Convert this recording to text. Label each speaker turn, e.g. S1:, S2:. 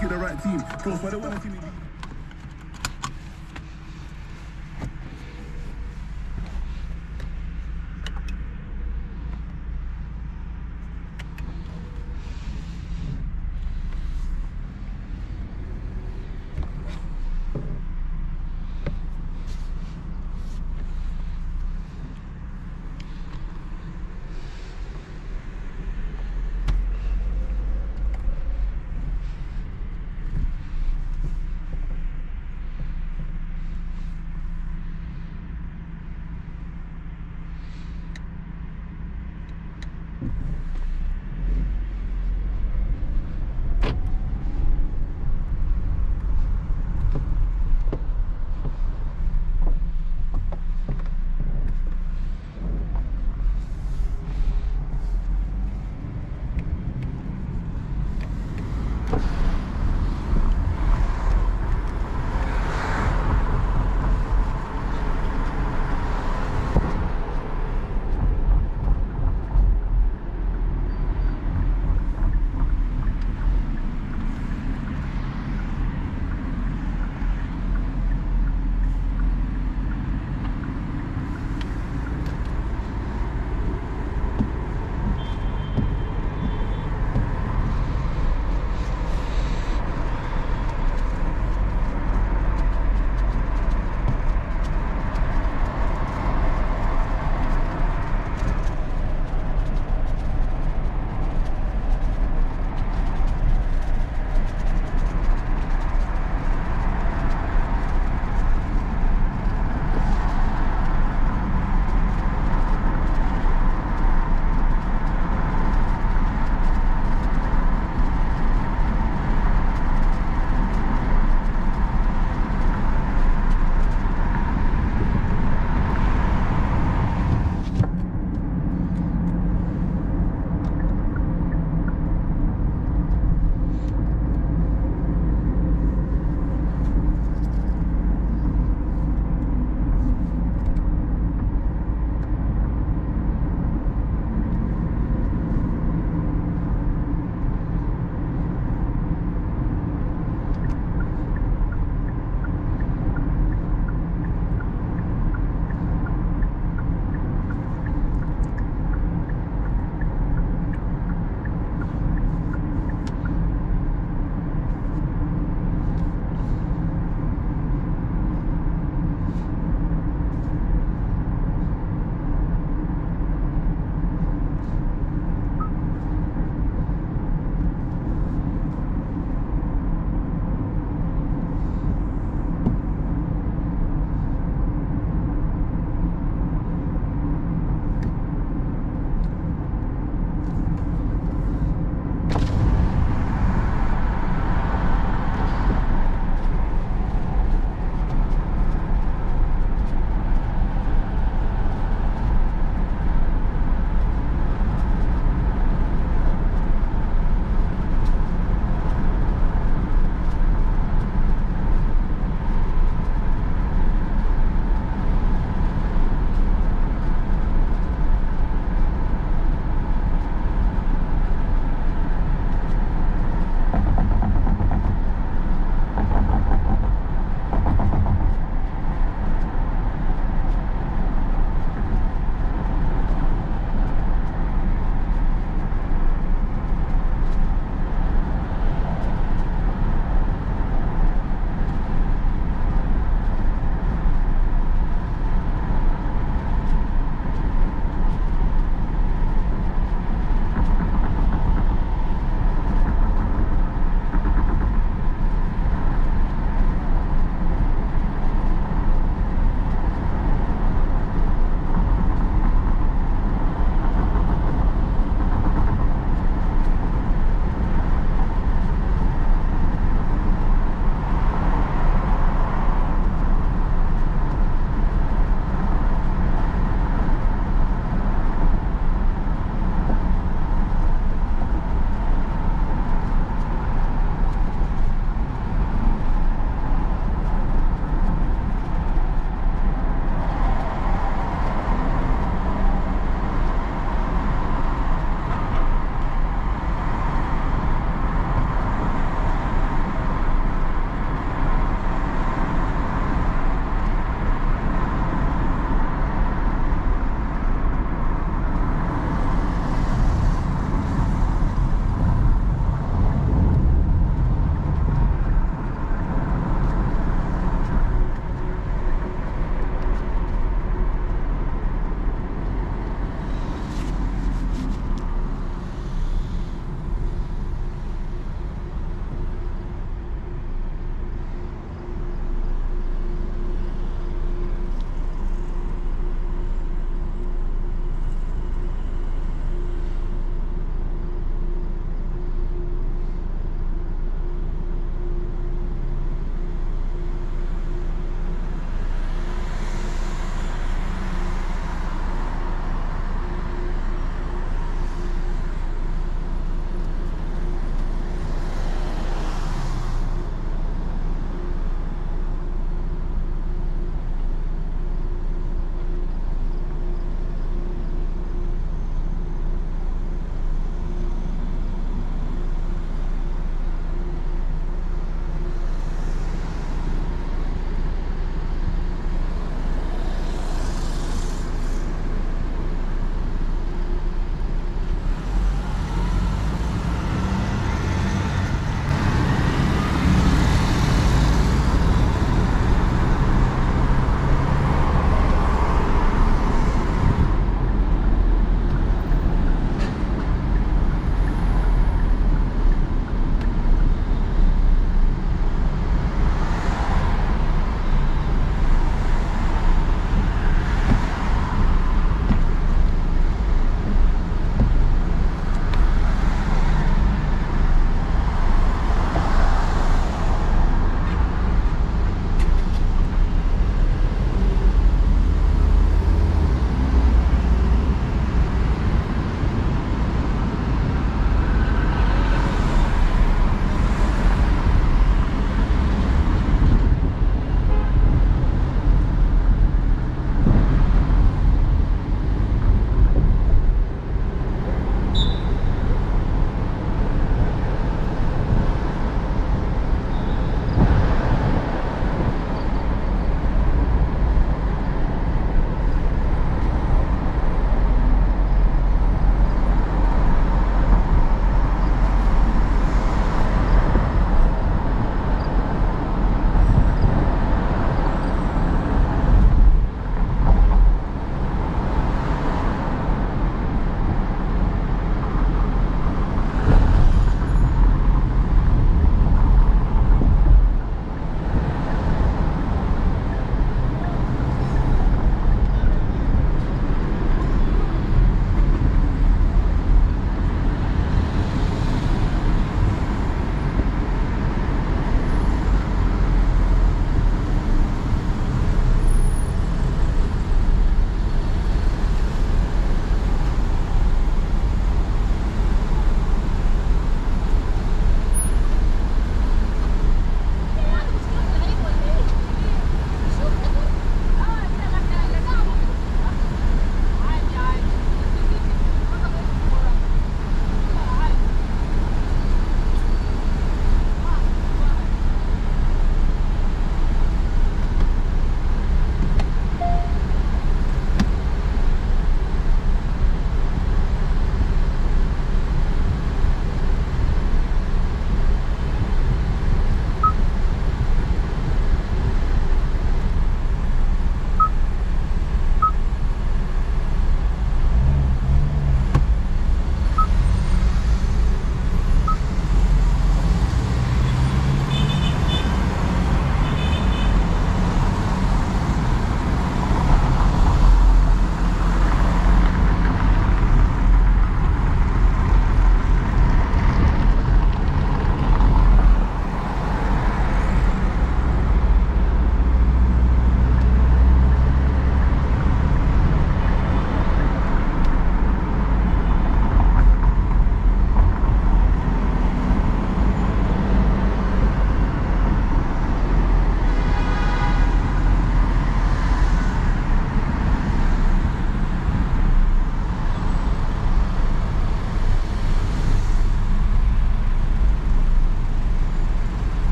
S1: pick the right team. Bro, so they want to
S2: see me.